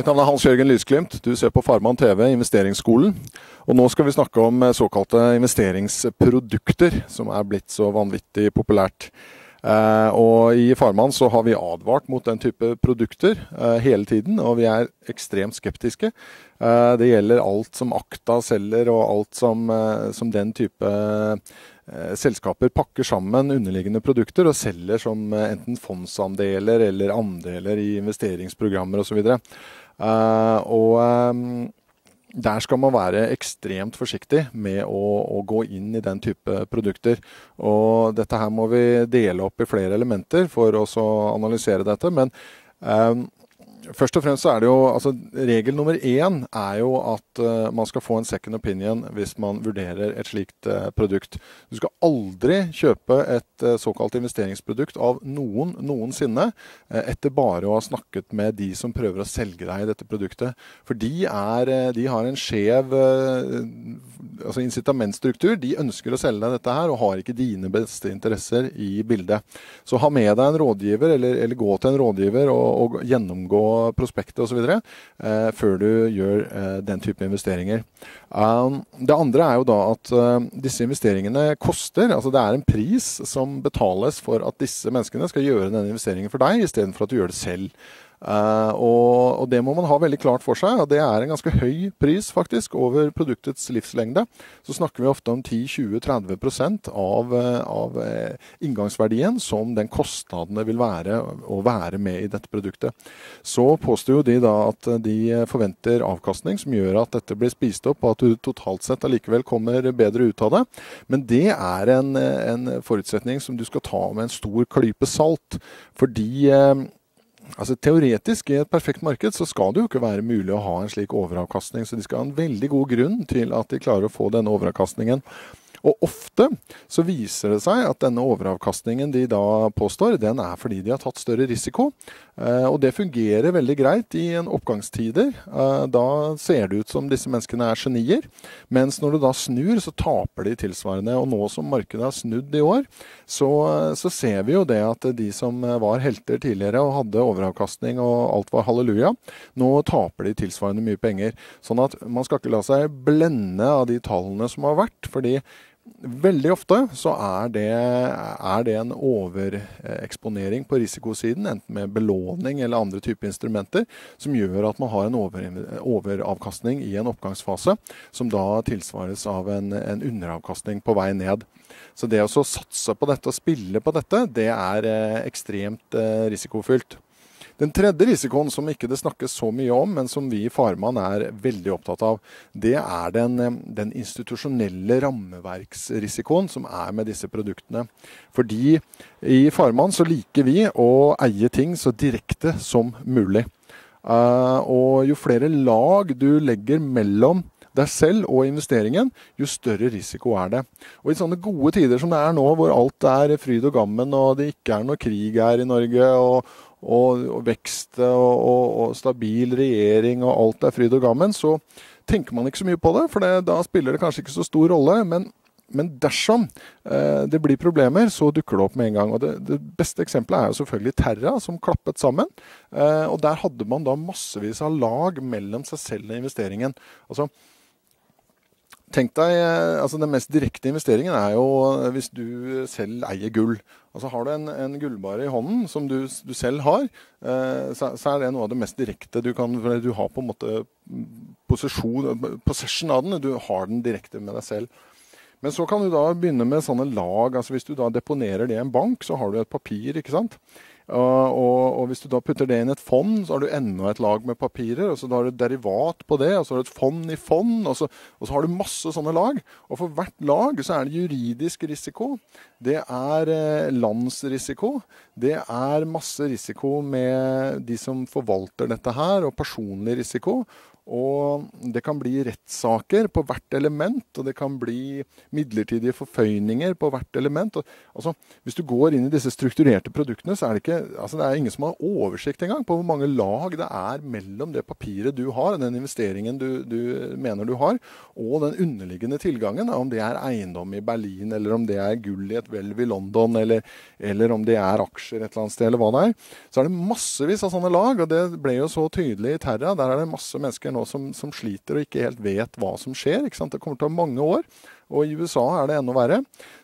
Mitt navn er Hans Jørgen Lysglimt. Du ser på Farman TV, investeringsskolen. Og nå skal vi snakke om eh, såkalte investeringsprodukter, som er blitt så vanvittig populært. Eh, og i Farman så har vi advart mot den type produkter eh, hele tiden, og vi er ekstremt skeptiske. Det gjelder alt som Akta selger, og alt som, som den type selskaper pakker sammen underliggende produkter og selger som enten fondsandeler eller andeler i investeringsprogrammer osv. Uh, og um, der skal man være ekstremt forsiktig med å, å, gå inn i den type produkter. Og dette her må vi dele opp i flere elementer for å analysere dette. Men um, først og fremst så er det jo altså Regel nummer én er jo at uh, man skal få en second opinion hvis man vurderer et slikt uh, produkt. Du skal aldri kjøpe et uh, såkalt investeringsprodukt av noen noensinne etter bare å ha snakket med de som prøver å selge deg dette produktet. For de, er, de har en skjev altså incitamentstruktur. De ønsker å selge deg dette her, og har ikke dine beste interesser i bildet. Så ha med deg en rådgiver, eller, eller gå til en rådgiver og, og gjennomgå prospektet osv. Eh, før du gjør eh, den type investeringer. Um, det andre er jo da at uh, disse investeringene koster. altså Det er en pris som betales for at disse menneskene skal gjøre denne investeringen for deg, istedenfor at du gjør det selv. Uh, og, og, det må man ha veldig klart for seg. og Det er en ganske høy pris faktisk over produktets livslengde. Så snakker vi ofte om 10-20-30% av, eh, av uh, inngangsverdien som den kostnaden det vil være å være med i dette produktet. Så påstår jo de da at de forventer avkastning som gjør at dette blir spist opp, og at du totalt sett allikevel kommer bedre ut av det. Men det er en, en forutsetning som du skal ta med en stor klype salt. Fordi Altså Teoretisk, i et perfekt marked, så skal det jo ikke være mulig å ha en slik overavkastning. Så de skal ha en veldig god grunn til at de klarer å få denne overavkastningen. Og ofte så viser det seg at denne overavkastningen de da påstår, den er fordi de har tatt større risiko. Eh, og det fungerer veldig greit i en oppgangstider. Eh, da ser det ut som disse menneskene er genier. Mens når du da snur, så taper de tilsvarende. Og nå som markedet har snudd i år, så, så ser vi jo det at de som var helter tidligere og hadde overavkastning og alt var halleluja, nå taper de tilsvarende mye penger. Sånn at man skal ikke la seg blende av de tallene som har vært. fordi Veldig ofte så er det, er det, en overeksponering på risikosiden, enten med belåning eller andre typer instrumenter, som gjør at man har en over, overavkastning i en oppgangsfase, som da tilsvares av en, en underavkastning på vei ned. Så det å satse på dette og spille på dette, det er eh, ekstremt eh, risikofylt. Den tredje risikoen som ikke det snakkes så mye om, men som vi i Farmann er veldig opptatt av, det er den, eh, den institusjonelle rammeverksrisikoen som er med disse produktene. Fordi i Farmann så liker vi å eie ting så direkte som mulig. Uh, og jo flere lag du legger mellom deg selv og investeringen, jo større risiko er det. Og I sånne gode tider som det er nå, hvor alt er fryd og gammen og det ikke er noe krig her i Norge, og, og, og vekst og, og, og, stabil regjering og alt er fryd og gammen, så tenker man ikke så mye på det. For det, da spiller det kanskje ikke så stor rolle. Men, men dersom eh, det blir problemer, så dukker det opp med en gang. Og det, det beste eksempelet er jo selvfølgelig Terra, som klappet sammen. Eh, og der hadde man da massevis av lag mellom seg selv og investeringen. Altså, Tenk deg, eh, altså Den mest direkte investeringen er jo hvis du selv eier gull. Altså Har du en, en gullbare i hånden som du, du selv har, eh, så, så, er det noe av det mest direkte du kan for Du har på en måte posisjon, possession av den. Du har den direkte med deg selv. Men så kan du da begynne med sånne lag. altså Hvis du da deponerer det i en bank, så har du et papir. ikke sant? Og, og, hvis du da putter det inn et fond, så har du enda et lag med papirer. og Så har du et derivat på det, og så har du et fond i fond, og så, og så har du masse sånne lag. Og for hvert lag så er det juridisk risiko. Det er eh, landsrisiko. Det er masse risiko med de som forvalter dette her, og personlig risiko. Og det kan bli rettssaker på hvert element, og det kan bli midlertidige forføyninger på hvert element. Og, altså, hvis du går inn i disse strukturerte produktene, så er det ikke altså det er ingen som har oversikt engang på hvor mange lag det er mellom det papiret du har, den investeringen du, du mener du har, og den underliggende tilgangen. Om det er eiendom i Berlin, eller om det er gull i et hvelv i London, eller, eller, om det er aksjer et eller annet sted, eller hva det er. Så er det massevis av sånne lag, og det ble jo så tydelig i Terra. Der er det masse mennesker nå som, som sliter og ikke helt vet hva som skjer. Det kommer til å ta mange år. Og i USA er det enda verre.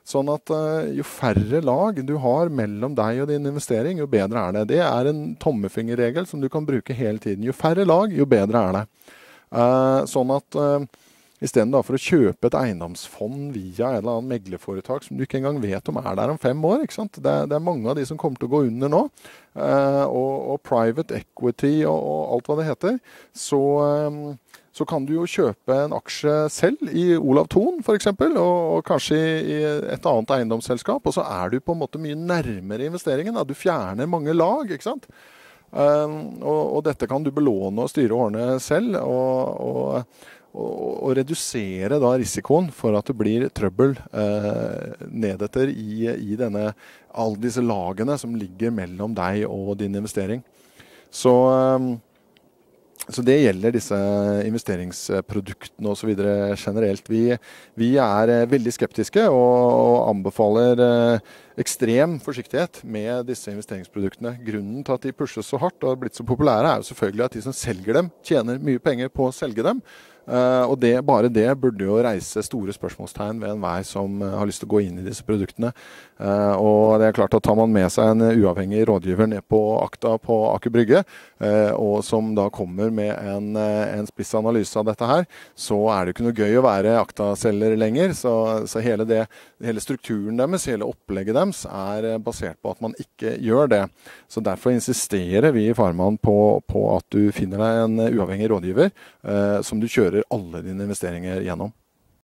Sånn at uh, jo færre lag du har mellom deg og din investering, jo bedre er det. Det er en tommefingerregel som du kan bruke hele tiden. Jo færre lag, jo bedre er det. Uh, sånn at uh, Istedenfor å kjøpe et eiendomsfond via et eller annet meglerforetak som du ikke engang vet om er der om fem år. ikke sant? Det, det er mange av de som kommer til å gå under nå. Og, og, private equity og, og, alt hva det heter. Så så kan du jo kjøpe en aksje selv i Olav Thon f.eks., og, og kanskje i et annet eiendomsselskap. Og så er du på en måte mye nærmere investeringen. Da. Du fjerner mange lag. ikke sant? Um, og, og, dette kan du belåne og styre ordne selv. og, og redusere da risikoen for at det blir trøbbel eh, nedetter i, i denne, alle disse lagene som ligger mellom deg og din investering. Så eh, så det gjelder disse investeringsproduktene osv. generelt. Vi, vi, er eh, veldig skeptiske og, og anbefaler eh, ekstrem forsiktighet med disse investeringsproduktene. Grunnen til at de pushes så hardt og har blitt så populære, er jo selvfølgelig at de som selger dem, tjener mye penger på å selge dem. Uh, og det, bare det burde jo reise store spørsmålstegn ved enhver som uh, har lyst til å gå inn i disse produktene. Uh, og det er klart at Tar man med seg en uavhengig rådgiver ned på akta på Aker Brygge, og som da kommer med en, en spiss analyse av dette her, så er det ikke noe gøy å være akta-selger lenger. Så, så hele, det, hele, strukturen deres, hele opplegget deres, er basert på at man ikke gjør det. Så Derfor insisterer vi i Farman på, på at du finner deg en uavhengig rådgiver som du kjører alle dine investeringer gjennom.